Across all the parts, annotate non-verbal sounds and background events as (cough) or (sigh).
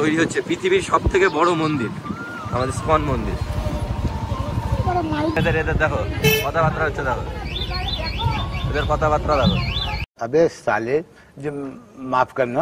তৈরি হচ্ছে পৃথিবীর সব থেকে বড় মন্দির আমাদের স্কন মন্দির। এদের এদের দেখো কথাবার্তা হচ্ছে দেখো। এদের কথাবার্তা দেখো। আবে সালে যে মাফ করনা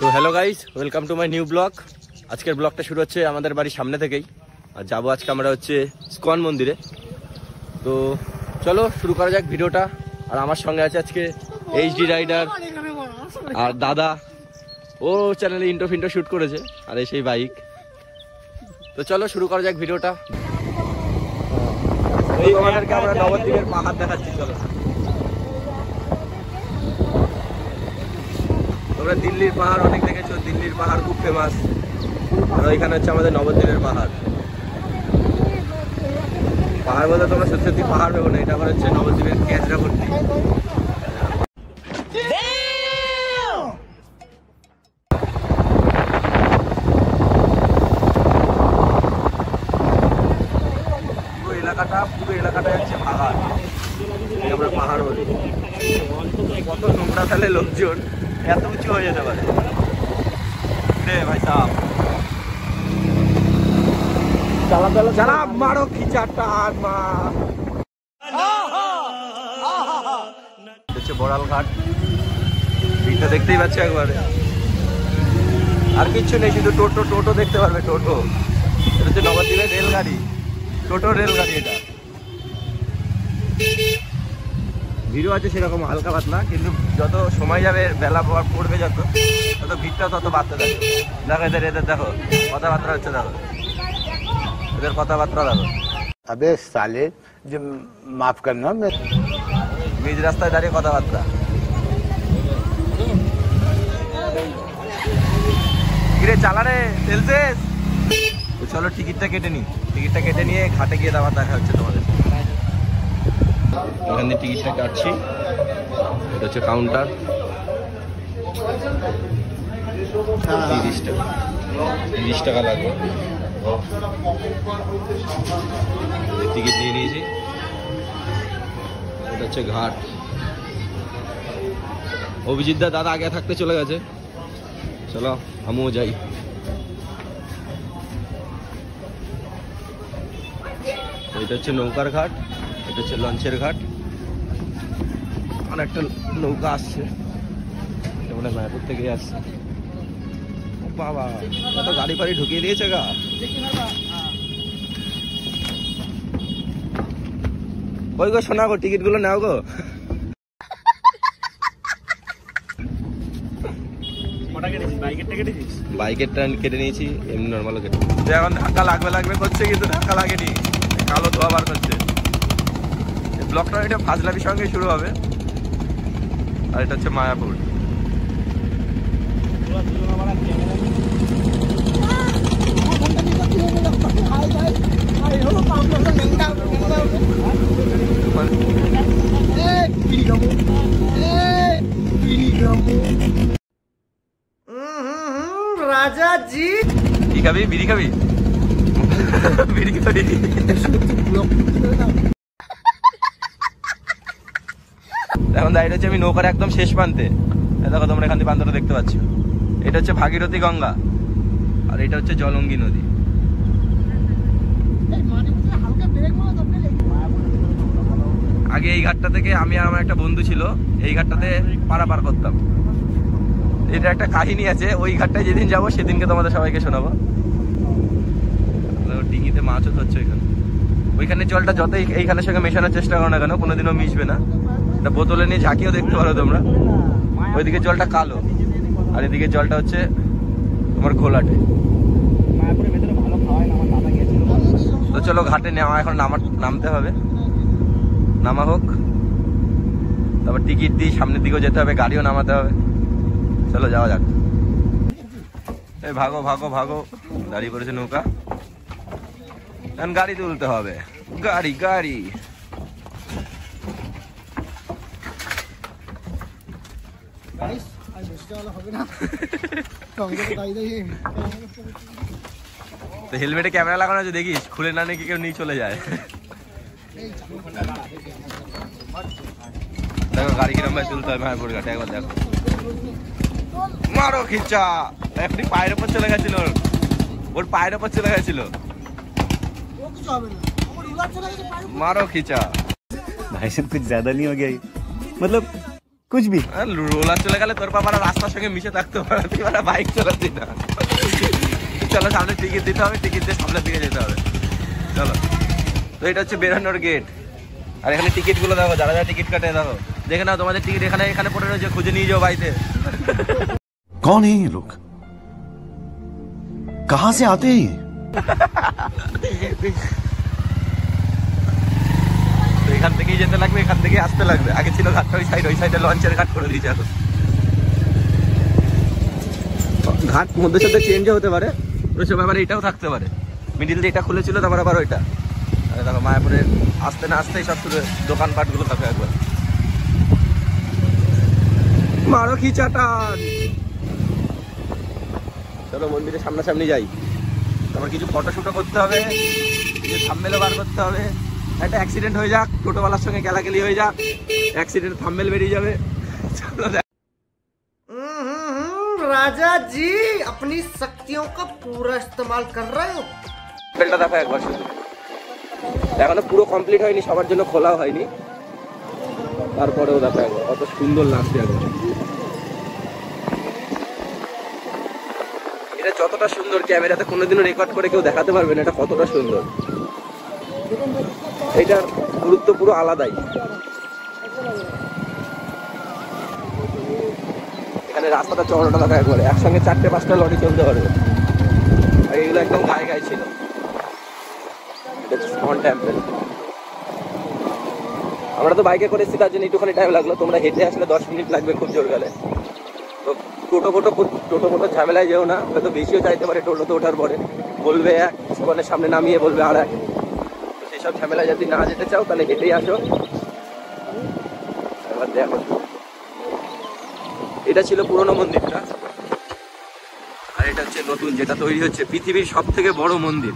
তো hello guys welcome to my new vlog আজকের ব্লগটা শুরু হচ্ছে আমাদের বাড়ির সামনে থেকেই। আর যাব আজকে আমরা হচ্ছে স্কন মন্দিরে। তো চলো শুরু করা যাক ভিডিওটা। আর আমার সঙ্গে আছে আজকে এইচডি রাইডার আর দাদা। ও চ্যানেলে ইন্টো ফিন্টো শুট করেছে, আর এই সেই বাইক তো চলো শুরু করা যাক ভিডিওটা। এই আমাদেরকে আমরা নবদ্বীপের পাহাড় দেখাচ্ছি, চলো। তোমরা দিল্লির পাহাড় অনেক দেখেছ, দিল্লির পাহাড় খুব ফেমাস আর ওইখানে হচ্ছে আমাদের নবদ্বীপের পাহাড়। পাহাড় বলতে তোমরা সত্যি সত্যি পাহাড় ভেবো না, এটা হচ্ছে নবদ্বীপের ক্যাচরা ভর্তি এলাকাটা, পুরো এলাকাটা হচ্ছে পাহাড়। আমরা পাহাড় বলি। কত নোংরা ফেলে লোকজন, এত উঁচু হয়ে যেতে পারে। রে ভাই সাহ চালা চালা চালা মারো খিচাটা আর মা। হচ্ছে বড়াল ঘাট ভিড়টা দেখতেই পাচ্ছি একবারে। আর কিচ্ছু নেই শুধু টোটো টোটো দেখতে পারবে টোটো। এটা হচ্ছে নবদ্বীপের রেলগাড়ি। টোটো রেলগাড়ি এটা। ভিড়ও আছে সেরকম হালকা পাতলা কিন্তু যত সময় যাবে বেলা পর- পড়বে যত তত ভিড়টা তত বাড়তে থাকবে দেখো এদের এদের দেখো কথাবার্তা হচ্ছে দেখো। ফের কথাবার্তা যাবে আবে সালে যে মাফ করনা নিজ রাস্তায় দাঁড়িয়ে কথাবার্তা। কিরে চালারে সেলসেস চলো টিকিটটা কেটে নিই টিকিটটা কেটে নিয়ে ঘাটে গিয়ে দাবার দেখা হচ্ছে তোমাদের। এখান দিয়ে টিকিটটা কাটছি। এটা হচ্ছে কাউন্টার তিরিশ টাকা। তিরিশ টাকা লাগবে। টিকিট নিয়ে নিয়েছি। এটা হচ্ছে ঘাট। অভিজিৎ দা, দাদা আগে থাকতে চলে গেছে। চলো, আমিও যাই। এটা হচ্ছে নৌকার ঘাট, এটা হচ্ছে লঞ্চের ঘাট। একটা নৌকা আসছে। এটা মনে মায়াপুর থেকে আসছে। বাবা এত গাড়ি ফাড়ি ঢুকিয়ে দিয়েছে গা। ওই গো শোনা গো টিকিটগুলো নাও গো। বাইকের টান কেটে নিয়েছি এমনি নর্মালও কেটে এখন ধাক্কা লাগবে লাগবে করছে কিন্তু ধাক্কা লাগেনি। কালো ধোয়া বার করছে। ব্লকটা এটা ফাজলাবির সঙ্গে শুরু হবে। আর এটা হচ্ছে মায়াপুর। কি খাবি? বিড়ি খাবি? বিড়ি খাবি? এখন দাঁড়িয়ে হচ্ছে আমি নৌকার একদম শেষ প্রান্তে। দেখো, তোমরা এখান থেকে প্রান্তটা দেখতে পাচ্ছ। এটা হচ্ছে ভাগীরথী গঙ্গা আর এটা হচ্ছে জলঙ্গি নদী। আগে এই ঘাটটা থেকে আমি আর আমার একটা বন্ধু ছিল এই ঘাটটাতে পারাপার করতাম। এটা একটা কাহিনী আছে ওই ঘাটটায় যেদিন যাব সেদিনকে তোমাদের সবাইকে শোনাবো। ডিঙিতে মাছও ধরছে ওইখানে ওইখানে জলটা যতই এইখানের সঙ্গে মেশানোর চেষ্টা করো না কেন কোনোদিনও মিশবে না। বোতলে নিয়ে ঝাঁকিও দেখতে পারো তোমরা। ওইদিকে জলটা কালো। আর এদিকে জলটা হচ্ছে তোমার ঘোলাটে। তো চলো ঘাটে নেওয়া এখন নামা নামতে হবে। নামা হোক। তারপর টিকিট দিই সামনের দিকেও যেতে হবে গাড়িও নামাতে হবে। চলো যাওয়া যাক। এই ভাগো ভাগো ভাগো। দাঁড়িয়ে পড়েছে নৌকা। এখন গাড়ি তুলতে হবে। গাড়ি গাড়ি। (laughs) তো হেলমেটে ক্যামেরা লাগানো আছে দেখিস খুলে না নাকি কেউ নিয়ে চলে যায় দেখো গাড়ি কিরম ভাবে তুলতে হয় মায়াপুর ঘাটে একবার দেখো মারো খিচা এখনই পায়ের উপর চলে গেছিল ওর। ওর পায়ের উপর চলে গেছিল মারো খিচা भाई साहब कुछ ज्यादा नहीं हो गया ये? मतलब कुछ भी আর রোলার চলে গেলে তোর বাবার রাস্তার সঙ্গে মিশে থাকতে পারে তুই মানে বাইক চালাচ্ছি না চলো সামনে টিকিট দিতে হবে টিকিট দিয়ে সামনের দিকে যেতে হবে চলো তো এটা হচ্ছে বেরোনোর গেট আর এখানে টিকিট গুলো দেখো যারা যারা টিকিট কাটে দেখো দেখে নাও তোমাদের টিকিট এখানে এখানে পড়ে রয়েছে খুঁজে নিয়ে যাও বাড়িতে कौन है ये लोग कहां से आते हैं ये তো এখান থেকেই যেতে লাগবে এখান থেকেই আসতে লাগবে। আগে ছিল ঘাটটা ওই সাইড ওই সাইডে লঞ্চের ঘাট করে দিয়েছে এখন ঘাট মধ্যে সাথে চেঞ্জও হতে পারে। ওই সব আবার এটাও থাকতে পারে। মিডিল দিয়ে এটা খুলেছিল তারপর আবার ওইটা। দেখো মায়াপুরে আসতে না আসতেই সব শুরু দোকানপাটগুলো থাকে একবার। মারো খিচাটান চলো মন্দিরের সামনাসামনি যাই। তারপর কিছু ফটোশুটও করতে হবে কিছু থাম্বেলও বার করতে হবে। একটা অ্যাক্সিডেন্ট হয়ে যাক টোটোওয়ালার সঙ্গে গেলাগেলি হয়ে যাক অ্যাক্সিডেন্ট থাম্বেল বেরিয়ে যাবে। চলো রাজা জি আপনি শক্তিও কা পুরা ইস্তেমাল কর রহে হো। বেলটা দেখো একবার শুধু। এখনও পুরো কমপ্লিট হয়নি সবার জন্য খোলা হয়নি। তারপরেও দেখো একবার অত সুন্দর লাগছে একবার এটা যতটা সুন্দর ক্যামেরাতে কোনোদিনও রেকর্ড করে কেউ দেখাতে পারবে না এটা কতটা সুন্দর। এটার গুরুত্ব পুরো আলাদাই। এখানে রাস্তাটা চড়াটা দেখা একবারে একসঙ্গে চারটে, পাঁচটা লরি চলতে পারবে। আর এগুলো একদম গায়ে গায়ে ছিল। আমরা তো বাইকে করে এসেছি, তার জন্য একটুখানি টাইম লাগল। তোমরা হেঁটে আসলে দশ মিনিট লাগবে খুব জোর গেলে। তো টোটো ফোটো টোটো ফোটো ঝামেলায় যেও না। হয়তো বেশিও চাইতে পারে টোটোতে ওঠার পরে। বলবে এক সামনে নামিয়ে বলবে আর এক। তো সেসব ঝামেলায় যদি না যেতে চাও তাহলে হেঁটেই আসো। এবার দেখো। এটা ছিল পুরনো মন্দিরটা। আর এটা হচ্ছে নতুন যেটা তৈরি হচ্ছে পৃথিবীর সব থেকে বড় মন্দির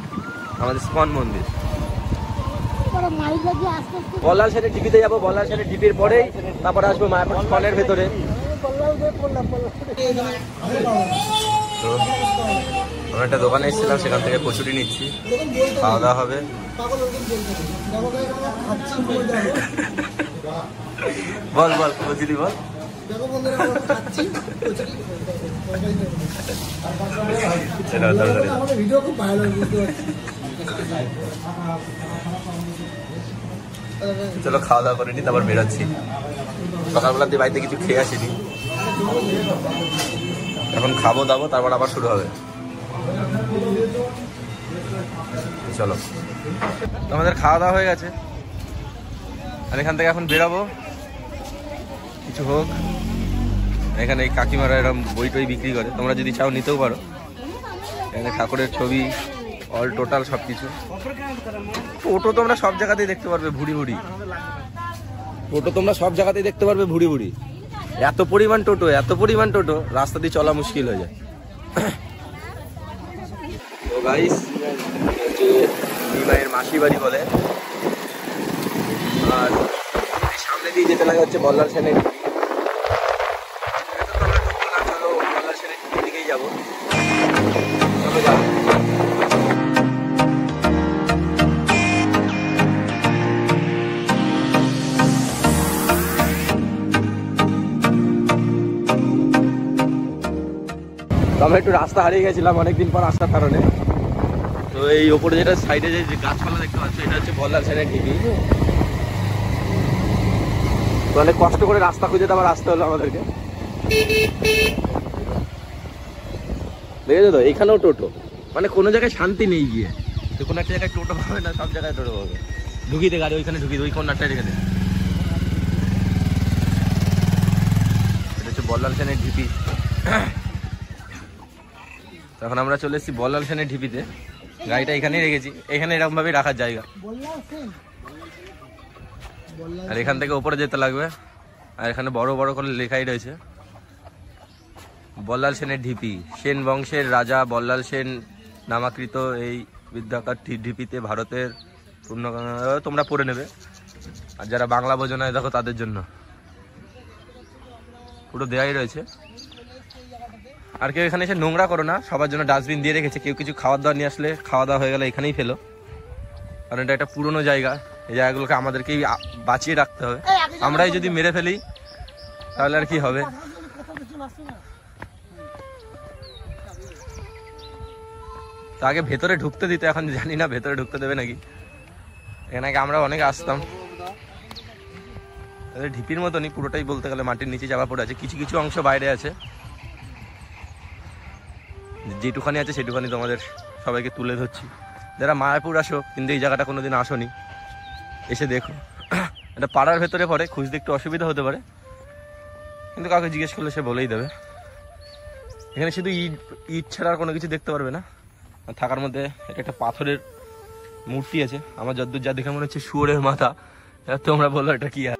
আমাদের স্কন মন্দির। বলাল সেনের টিভিতে যাব বলাল সেনের টিভির পরেই তারপরে আসব মায়াপুর স্কনের ভেতরে। আমরা একটা দোকানে এসেছিলাম সেখান থেকে কচুরি নিচ্ছি। খাওয়া দাওয়া হবে। বল বল কচুরি বল। চলো খাওয়া দাওয়া করে নি তারপর বেরোচ্ছি। সকালবেলা দিয়ে বাড়িতে কিছু খেয়ে আসিনি। এখন খাব দাবো তারপর আবার শুরু হবে। চলো। তো আমাদের খাওয়া দাওয়া হয়ে গেছে। আর এখান থেকে এখন বেরাবো। কিছু হোক। এখানে এই কাকিমারা এরকম বই টই বিক্রি করে। তোমরা যদি চাও নিতেও পারো। এখানে ঠাকুরের ছবি অল টোটাল সব কিছু টোটো তোমরা সব জায়গাতেই দেখতে পারবে ভুড়ি ভুড়ি। টোটো তোমরা সব জায়গাতেই দেখতে পারবে ভুড়ি ভুড়ি। এত পরিমাণ টোটো, এত পরিমাণ টোটো, রাস্তা দিয়ে চলা মুশকিল হয়ে যায়। গাইস হচ্ছে নিমাইয়ের মাসি বাড়ি বলে। আর সামনে দিয়ে যেতে লাগে হচ্ছে বল্লাল সেনের আমরা একটু রাস্তা হারিয়ে গেছিলাম অনেকদিন পর আসার কারণে। তো এই ওপরে যেটা সাইডে যে গাছপালা দেখতে পাচ্ছ, এটা হচ্ছে বল্লাল সেনের ঢিবি তো অনেক কষ্ট করে রাস্তা খুঁজে আবার আসতে হলো আমাদেরকে। দেখেছ তো? এখানেও টোটো। মানে কোনো জায়গায় শান্তি নেই গিয়ে। তো কোনো একটা জায়গায় টোটো পাবে না, সব জায়গায় টোটো পাবে। ঢুকিয়ে দে গাড়ি, ওইখানে ঢুকিয়ে ওই কর্নারটা রেখে দে। এটা হচ্ছে বল্লাল সেনের ঢিপি তখন আমরা চলে এসেছি বল্লাল সেনের ঢিপিতে গাড়িটা এখানেই রেখেছি। এখানে এরকম ভাবে রাখার জায়গা। আর এখান থেকে উপরে যেতে লাগবে। আর এখানে বড় বড় করে লেখাই রয়েছে। বল্লাল সেনের ঢিপি। সেন বংশের রাজা বল্লাল সেন নামাকৃত এই বিদ্যাকার ঢিপিতে ভারতের পূর্ণ তোমরা পড়ে নেবে। আর যারা বাংলা বোঝো দেখো তাদের জন্য। পুরো দেয়াই রয়েছে। আর কেউ এখানে এসে নোংরা করো না সবার জন্য ডাস্টবিন দিয়ে রেখেছে কেউ কিছু খাওয়ার দাওয়া নিয়ে আসলে খাওয়া দাওয়া হয়ে গেলে এখানেই ফেলো। কারণ এটা একটা পুরনো জায়গা এই জায়গাগুলোকে আমাদেরকেই বাঁচিয়ে রাখতে হবে। আমরাই যদি মেরে ফেলি তাহলে আর কি হবে? তো আগে ভেতরে ঢুকতে দিতে এখন জানি না ভেতরে ঢুকতে দেবে নাকি। এখানে আগে আমরা অনেক আসতাম। ঢিপির মতনই পুরোটাই বলতে গেলে মাটির নিচে যাওয়া পড়ে আছে। কিছু কিছু অংশ বাইরে আছে। যেটুখানি আছে সেটুখানি তোমাদের সবাইকে তুলে ধরছি। যারা মায়াপুর আসো, কিন্তু এই জায়গাটা কোনোদিন আসোনি, এসে দেখো। এটা পাড়ার ভেতরে পড়ে, খুঁজতে একটু অসুবিধা হতে পারে। কিন্তু কাউকে জিজ্ঞেস করলে সে বলেই দেবে। এখানে শুধু ইট ইট ছাড়া আর কোনো কিছু দেখতে পারবে না। আর থাকার মধ্যে এটা একটা পাথরের মূর্তি আছে। আমার যদ্দূর যা দেখে মনে হচ্ছে শুয়োরের মাথা। তোমরা বলো এটা কি আর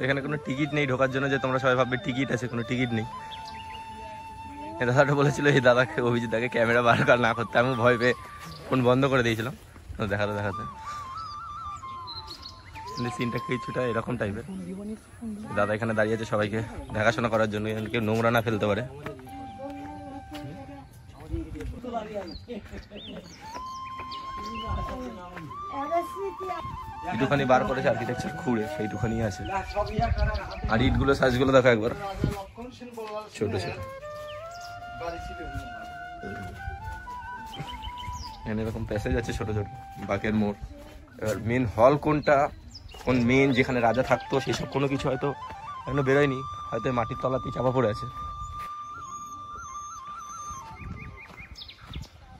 তো এখানে কোনো টিকিট নেই ঢোকার জন্য যে তোমরা সবাই ভাববে টিকিট আছে, কোনো টিকিট নেই। এই দাদাটা বলেছিল, এই দাদাকে, অভিজিৎ দাকে ক্যামেরা বার কর, না করতে। আমি ভয় পেয়ে ফোন বন্ধ করে দিয়েছিলাম। দেখাতে দেখাতে। সিনটা কিছুটা এরকম টাইপের দাদা এখানে দাঁড়িয়ে আছে সবাইকে দেখাশোনা করার জন্য কেউ নোংরা না ফেলতে পারে। একটুখানি বার করেছে আর্কিটেকচার খুঁড়ে, সেইটুখানি আছে। আর ইটগুলো সাইজগুলো দেখো একবার। ছোট ছোট এখানে এরকম প্যাসেজ আছে ছোট ছোট। বাকের মোড়। এবার মেন হল কোনটা? কোন মেন যেখানে রাজা থাকতো, সেসব কোনো কিছু হয়তো এখনও বেরোয়নি। হয়তো মাটির তলাতেই চাপা পড়ে আছে।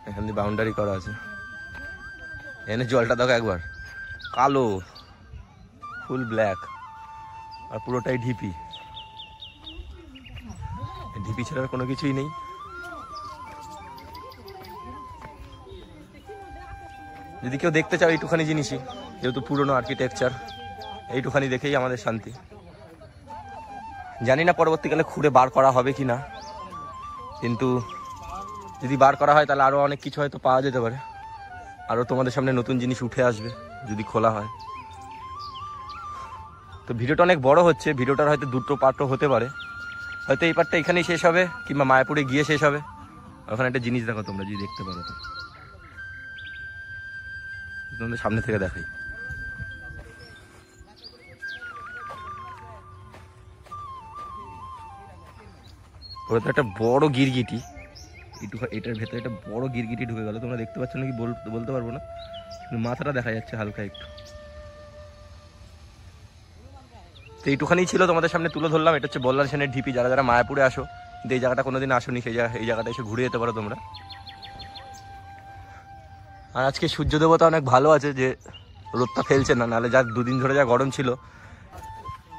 এখান দিয়ে বাউন্ডারি করা আছে। এখানে জলটা দেখো একবার। কালো, ফুল ব্ল্যাক, আর পুরোটাই ঢিপি। ঢিপি ছাড়া আর কোনো কিছুই নেই। যদি কেউ দেখতে চাও এইটুখানি জিনিসই, যেহেতু পুরনো আর্কিটেকচার এইটুখানি দেখেই আমাদের শান্তি। জানি না পরবর্তীকালে খুঁড়ে বার করা হবে কি না কিন্তু যদি বার করা হয় তাহলে আরও অনেক কিছু হয়তো পাওয়া যেতে পারে। আরও তোমাদের সামনে নতুন জিনিস উঠে আসবে। যদি খোলা হয়। তো ভিডিওটা অনেক বড় হচ্ছে, ভিডিওটার হয়তো দুটো পার্টও হতে পারে। হয়তো এই পার্টটা এখানেই শেষ হবে, কিংবা মায়াপুরে গিয়ে শেষ হবে। ওখানে একটা জিনিস দেখো তোমরা, যদি দেখতে পারো তোমাদের সামনে থেকে দেখাই। ওটা একটা বড় গিরগিটি। একটু এটার ভেতরে একটা বড় গিরগিটি ঢুকে গেল। তোমরা দেখতে পাচ্ছ নাকি? বল- বলতে পারব না। কিন্তু মাথাটা দেখা যাচ্ছে হালকা একটু। তো এইটুখানি ছিল তোমাদের সামনে তুলে ধরলাম। এটা হচ্ছে বল্লাল সেনের ঢিপি। যারা যারা মায়াপুরে আসো কিন্তু এই জায়গাটা কোনোদিন আসোনি, সেই জায়গা এই জায়গাটা এসে ঘুরে যেতে পারো তোমরা। আর আজকে সূর্য দেবতা অনেক ভালো আছে, যে রোদটা ফেলছে না। নাহলে যা দুদিন ধরে যা গরম ছিল।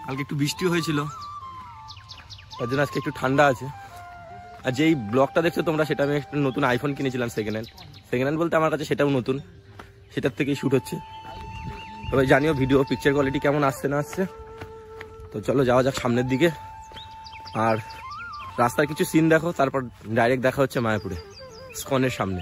কালকে একটু বৃষ্টিও হয়েছিল। তার জন্য আজকে একটু ঠান্ডা আছে। আর যেই ব্লগটা দেখছ তোমরা, সেটা আমি একটা নতুন আইফোন কিনেছিলাম সেকেন্ড হ্যান্ড সেকেন্ড হ্যান্ড বলতে আমার কাছে সেটাও নতুন। সেটার থেকেই শ্যুট হচ্ছে। তবে জানিও ভিডিও পিকচার কোয়ালিটি কেমন আসছে না আসছে? তো চলো, যাওয়া যাক সামনের দিকে। আর রাস্তার কিছু সিন দেখো, তারপর ডাইরেক্ট দেখা হচ্ছে মায়াপুরে, স্কনের সামনে।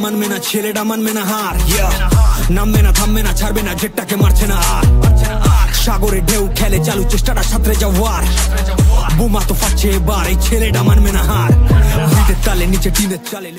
মেনা মান মেনা মান মেনা ছেলেটা মানবে না হার নামবে না থামবে না ছাড়বে না জেটটাকে মারছে না আর সাগরে ঢেউ খেলে চালু চেষ্টাটা সাঁতরে যাওয়ার বোমা তো ফাটছে এবার এই ছেলেটা মানবে না হার ভিটের তালে নিচে টিনের চালে